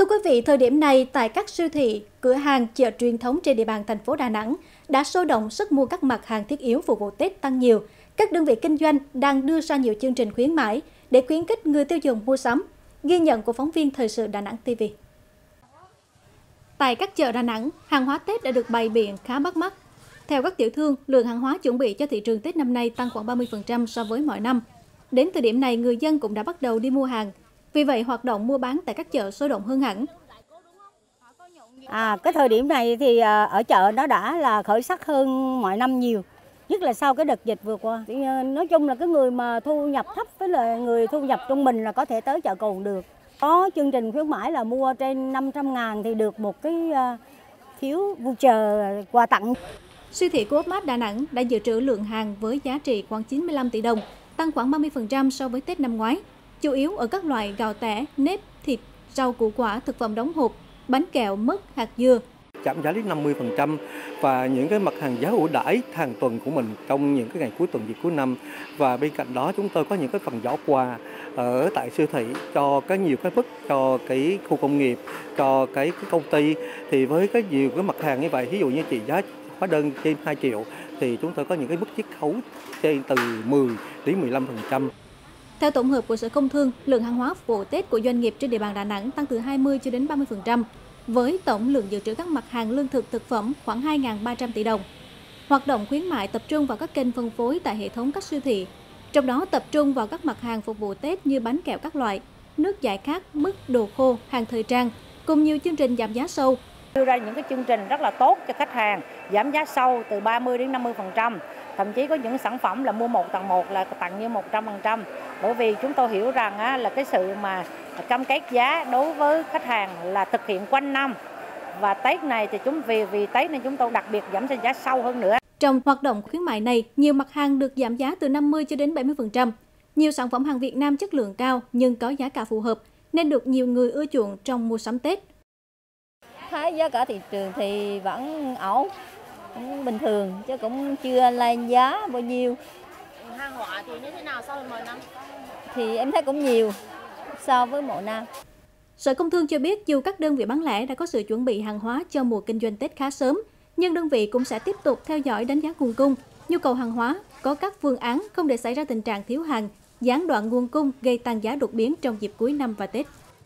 Thưa quý vị, thời điểm này tại các siêu thị, cửa hàng, chợ truyền thống trên địa bàn thành phố Đà Nẵng đã sôi động sức mua các mặt hàng thiết yếu phục vụ Tết tăng nhiều. Các đơn vị kinh doanh đang đưa ra nhiều chương trình khuyến mãi để khuyến khích người tiêu dùng mua sắm. Ghi nhận của phóng viên Thời sự Đà Nẵng TV. Tại các chợ Đà Nẵng, hàng hóa Tết đã được bày biện khá bắt mắt. Theo các tiểu thương, lượng hàng hóa chuẩn bị cho thị trường Tết năm nay tăng khoảng 30% so với mọi năm. Đến thời điểm này, người dân cũng đã bắt đầu đi mua hàng. Vì vậy, hoạt động mua bán tại các chợ sôi động hơn hẳn. À, cái thời điểm này thì à, ở chợ nó đã là khởi sắc hơn mọi năm nhiều nhất là sau cái đợt dịch vừa qua. Thì à, nói chung là cái người mà thu nhập thấp với là người thu nhập trung bình là có thể tới chợ cồn được. Có chương trình khuyến mãi là mua trên 500 ngàn thì được một cái à, phiếu voucher quà tặng. Siêu thị Coopmart Đà Nẵng đã dự trữ lượng hàng với giá trị khoảng 95 tỷ đồng, tăng khoảng 30% so với Tết năm ngoái, chủ yếu ở các loại gạo tẻ, nếp, thịt, rau củ quả, thực phẩm đóng hộp, bánh kẹo, mứt, hạt dưa. giảm giá đến 50% và những cái mặt hàng giá ưu đãi hàng tuần của mình trong những cái ngày cuối tuần dịp cuối năm và bên cạnh đó chúng tôi có những cái phần giỏ quà ở tại siêu thị cho cái nhiều cái mức cho cái khu công nghiệp cho cái, cái công ty thì với cái nhiều cái mặt hàng như vậy ví dụ như trị giá hóa đơn trên 2 triệu thì chúng tôi có những cái mức chiết khấu trên từ 10 đến 15%. Theo tổng hợp của Sở Công Thương, lượng hàng hóa phục vụ Tết của doanh nghiệp trên địa bàn Đà Nẵng tăng từ 20 cho đến 30%, với tổng lượng dự trữ các mặt hàng lương thực thực phẩm khoảng 2.300 tỷ đồng. Hoạt động khuyến mại tập trung vào các kênh phân phối tại hệ thống các siêu thị, trong đó tập trung vào các mặt hàng phục vụ Tết như bánh kẹo các loại, nước giải khát, mứt, đồ khô, hàng thời trang, cùng nhiều chương trình giảm giá sâu đưa ra những cái chương trình rất là tốt cho khách hàng giảm giá sâu từ 30 đến 50% thậm chí có những sản phẩm là mua một tặng một là tặng như 100% bởi vì chúng tôi hiểu rằng á, là cái sự mà cam kết giá đối với khách hàng là thực hiện quanh năm và Tết này thì chúng vì vì Tết nên chúng tôi đặc biệt giảm giá sâu hơn nữa Trong hoạt động khuyến mại này, nhiều mặt hàng được giảm giá từ 50 cho đến 70%. Nhiều sản phẩm hàng Việt Nam chất lượng cao nhưng có giá cả phù hợp nên được nhiều người ưa chuộng trong mua sắm Tết thấy giá cả thị trường thì vẫn ổn cũng bình thường chứ cũng chưa lên giá bao nhiêu hàng hóa thì như thế nào so với mọi năm? thì em thấy cũng nhiều so với mỗi năm Sở Công Thương cho biết dù các đơn vị bán lẻ đã có sự chuẩn bị hàng hóa cho mùa kinh doanh Tết khá sớm, nhưng đơn vị cũng sẽ tiếp tục theo dõi đánh giá nguồn cung, nhu cầu hàng hóa, có các phương án không để xảy ra tình trạng thiếu hàng, gián đoạn nguồn cung gây tăng giá đột biến trong dịp cuối năm và Tết.